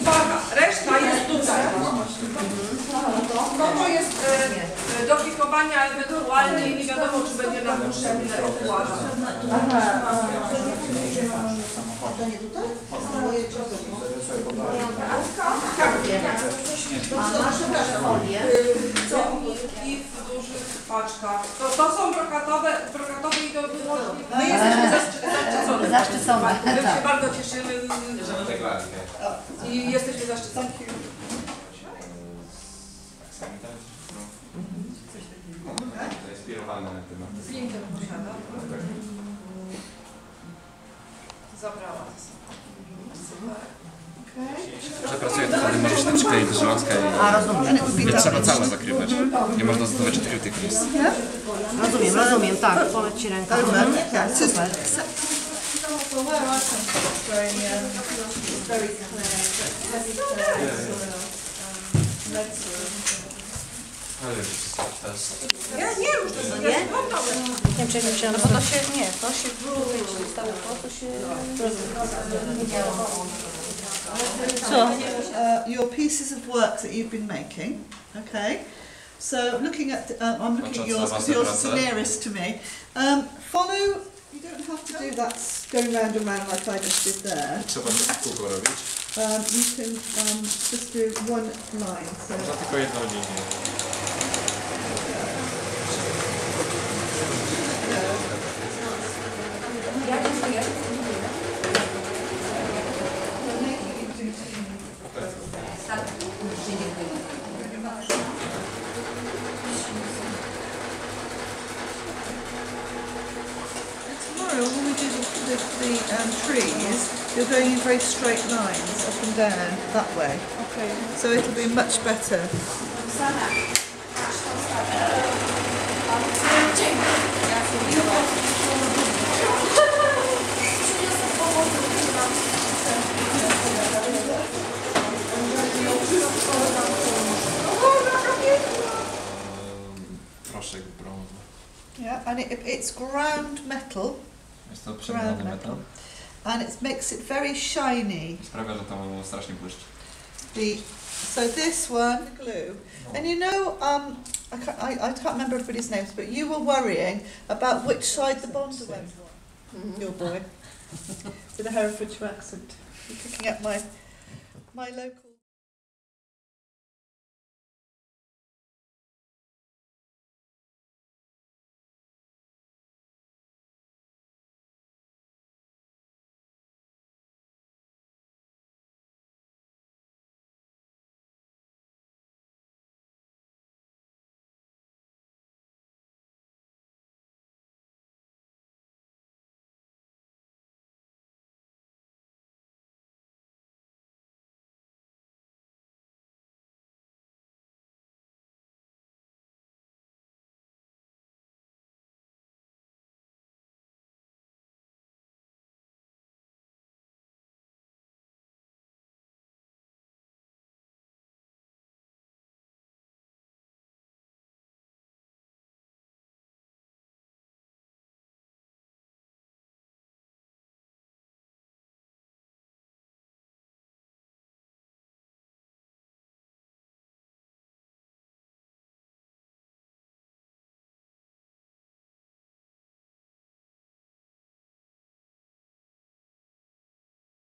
uwaga, reszta jest tutaj. No to jest e, e, do klikowania ewentualnie i nie wiadomo, czy będzie nam potrzebne okłada. Co? I w dużych paczkach. To, to są brokatowe, brokatowe i to było... My jesteśmy zaszczy- zaszczycone. Zaszczycone, My się tak. bardzo cieszymy i jesteśmy zaszczyceni. Zainspirowane na temat. Z linkiem posiada. Zabrała to Super. Że pracuję, to wtedy możesz to przykleić do żelazka A i nie trzeba całe zakrywać. Nie można zdobywać odkrytych miejsc. Rozumiem, rozumiem, tak. Poleć ci rękę. Tak, super. Well, where I come from, it's very, um, it's very clear, but heavy clay soil, um, red soil. Ale już to jest... Ja nie już, to jest Nie? Nie wiem, czy ja musiałam... No bo to się, nie, to się tutaj ci stało to, to się nie działo. So, uh, your pieces of work that you've been making, okay? So, looking at, um, I'm looking at yours because yours is the nearest to me. Um, follow, you don't have to do that going round and round like I just did there. Trzeba to kółko robić. Um, you can um, just do one line. So, Można tylko jedną linię. Do the, the, the um, trees, you're going in very straight lines up and down that way. Okay. So it'll be much better. Yeah, and it, it's ground metal, Jest to ground metal, metal. and it makes it very shiny. Sprawia, że to strasznie błyszczy. The so this one glue, and you know, um, I can't, I, I can't remember everybody's names, but you were worrying about which side the bond went. Your boy, with a Herefordshire accent, You're picking up my my local.